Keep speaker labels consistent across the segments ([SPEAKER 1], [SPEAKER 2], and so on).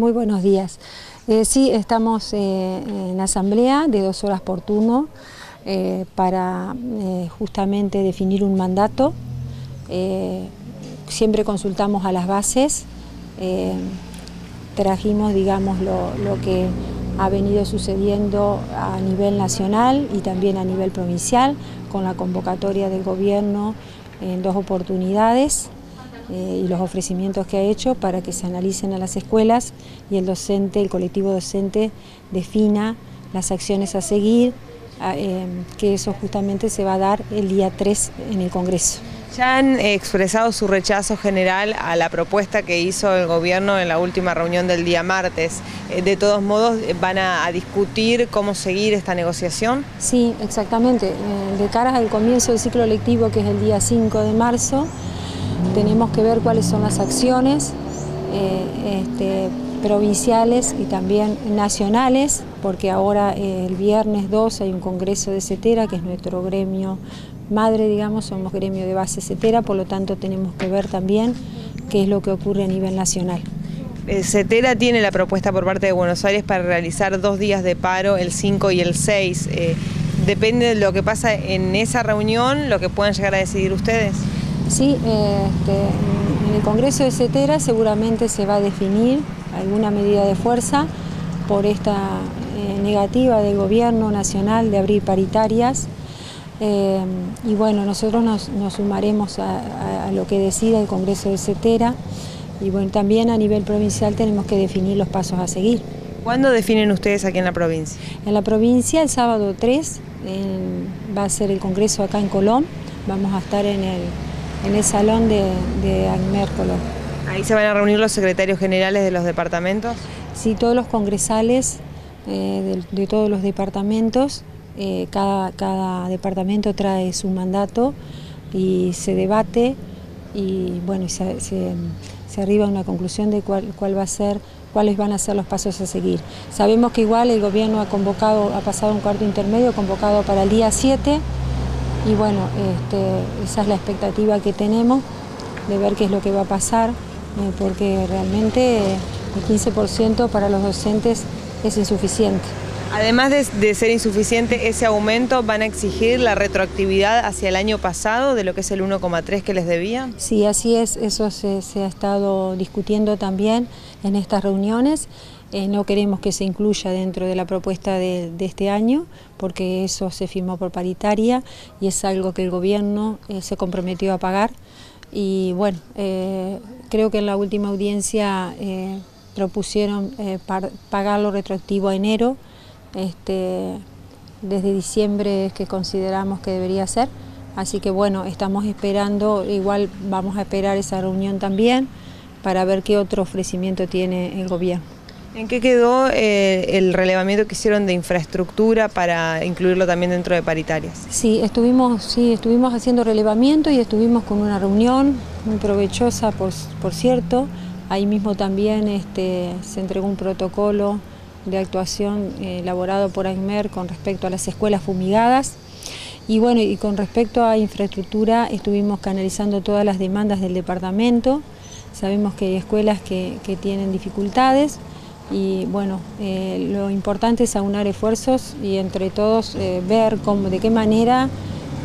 [SPEAKER 1] Muy buenos días. Eh, sí, estamos eh, en asamblea de dos horas por turno eh, para justamente definir un mandato. siempre consultamos a las bases, trajimos digamos lo, que ha venido sucediendo a nivel nacional y también a nivel provincial con la convocatoria del gobierno en dos oportunidades eh, y los ofrecimientos que ha hecho para que se analicen a las escuelas y el docente, el colectivo docente defina las acciones a seguir, eh, que eso justamente se va a dar el día 3 en el Congreso.
[SPEAKER 2] Ya han expresado su rechazo general a la propuesta que hizo el gobierno en la última reunión del día martes. Eh, de todos modos, ¿van a, discutir cómo seguir esta negociación?
[SPEAKER 1] Sí, exactamente. De cara al comienzo del ciclo lectivo, que es el día 5 de marzo, tenemos que ver cuáles son las acciones eh, este, provinciales y también nacionales, porque ahora eh, el viernes 2 hay un congreso de CETERA, que es nuestro gremio madre, digamos, somos gremio de base CETERA, por lo tanto tenemos que ver también qué es lo que ocurre a nivel nacional.
[SPEAKER 2] Eh, CETERA tiene la propuesta por parte de Buenos Aires para realizar dos días de paro, el 5 y el 6. ¿Depende de lo que pasa en esa reunión, lo que puedan llegar a decidir ustedes?
[SPEAKER 1] Sí, este, en el Congreso de CETERA seguramente se va a definir alguna medida de fuerza por esta eh, negativa del gobierno nacional de abrir paritarias. Eh, y bueno, nosotros nos, sumaremos a, lo que decida el Congreso de CETERA y bueno, también a nivel provincial tenemos que definir los pasos a seguir.
[SPEAKER 2] ¿Cuándo definen ustedes aquí en la provincia?
[SPEAKER 1] En la provincia el sábado 3 va a ser el Congreso acá en Colón, vamos a estar en el en el salón de, de
[SPEAKER 2] ¿Ahí se van a reunir los secretarios generales de los departamentos?
[SPEAKER 1] Sí, todos los congresales eh, de, todos los departamentos, eh, cada, departamento trae su mandato y se debate y bueno, se, arriba a una conclusión de cuál, cuál va a ser cuáles van a ser los pasos a seguir. Sabemos que igual el gobierno ha convocado, ha pasado un cuarto intermedio convocado para el día 7 y bueno, este, esa es la expectativa que tenemos de ver qué es lo que va a pasar, eh, porque realmente el 15% para los docentes es insuficiente.
[SPEAKER 2] Además de, ser insuficiente ese aumento, ¿van a exigir la retroactividad hacia el año pasado de lo que es el 1,3 que les debían?
[SPEAKER 1] Sí, así es, eso se, ha estado discutiendo también en estas reuniones. Eh, no queremos que se incluya dentro de la propuesta de, este año, porque eso se firmó por paritaria y es algo que el gobierno eh, se comprometió a pagar. Y bueno, eh, creo que en la última audiencia propusieron pagarlo retroactivo a enero, este, desde diciembre es que consideramos que debería ser. Así que bueno, estamos esperando, igual vamos a esperar esa reunión también para ver qué otro ofrecimiento tiene el gobierno.
[SPEAKER 2] ¿En qué quedó eh, el relevamiento que hicieron de infraestructura para incluirlo también dentro de paritarias?
[SPEAKER 1] Sí, estuvimos, sí, estuvimos haciendo relevamiento y estuvimos con una reunión muy provechosa, por, cierto. Ahí mismo también este, se entregó un protocolo de actuación eh, elaborado por AIMER con respecto a las escuelas fumigadas. Y bueno, y con respecto a infraestructura estuvimos canalizando todas las demandas del departamento. Sabemos que hay escuelas que, tienen dificultades y bueno, eh, lo importante es aunar esfuerzos y entre todos eh, ver cómo, de qué manera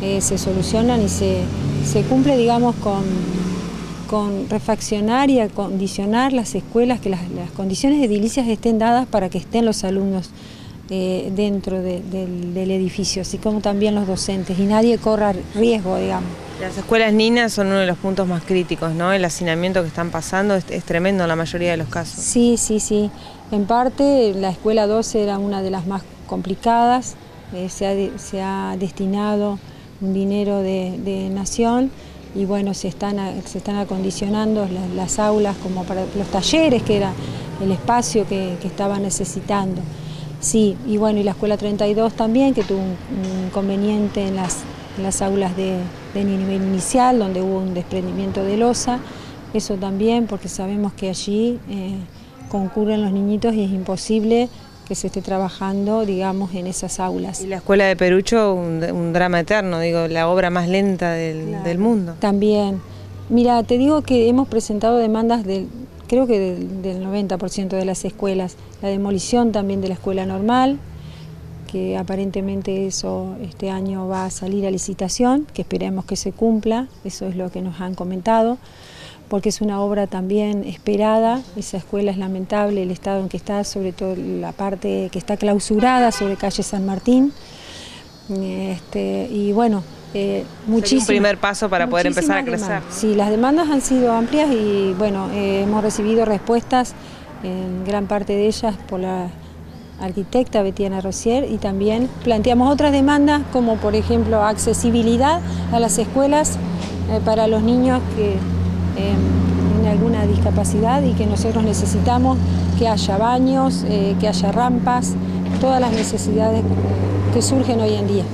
[SPEAKER 1] se solucionan y se, se cumple, digamos, con, con refaccionar y acondicionar las escuelas, que las, condiciones edilicias estén dadas para que estén los alumnos eh, dentro del, edificio, así como también los docentes, y nadie corra riesgo, digamos.
[SPEAKER 2] Las escuelas ninas son uno de los puntos más críticos, ¿no? El hacinamiento que están pasando es, tremendo en la mayoría de los casos.
[SPEAKER 1] Sí, sí, sí. En parte la escuela 12 era una de las más complicadas, eh, se, ha, destinado un dinero de nación y bueno, se están, se están acondicionando las, aulas como para los talleres, que era el espacio que, estaba necesitando. Sí, y bueno, y la escuela 32 también, que tuvo un, inconveniente en las, las aulas de, nivel inicial, donde hubo un desprendimiento de losa, eso también, porque sabemos que allí eh, concurren los niñitos y es imposible que se esté trabajando, digamos, en esas aulas.
[SPEAKER 2] Y la Escuela de Perucho, un, drama eterno, digo, la obra más lenta del, mundo.
[SPEAKER 1] También. Mira, te digo que hemos presentado demandas creo que del, 90% de las escuelas, la demolición también de la escuela normal, que aparentemente eso este año va a salir a licitación, que esperemos que se cumpla, eso es lo que nos han comentado, porque es una obra también esperada, esa escuela es lamentable, el estado en que está, sobre todo la parte que está clausurada sobre calle San Martín, este, y bueno,
[SPEAKER 2] eh, muchísimo. un primer paso para poder empezar a crecer.
[SPEAKER 1] Sí, las demandas han sido amplias y bueno, eh, hemos recibido respuestas en gran parte de ellas por la arquitecta Betiana Rosier y también planteamos otras demandas como por ejemplo accesibilidad a las escuelas eh, para los niños que tienen alguna discapacidad y que nosotros necesitamos que haya baños, que haya rampas, todas las necesidades que surgen hoy en día.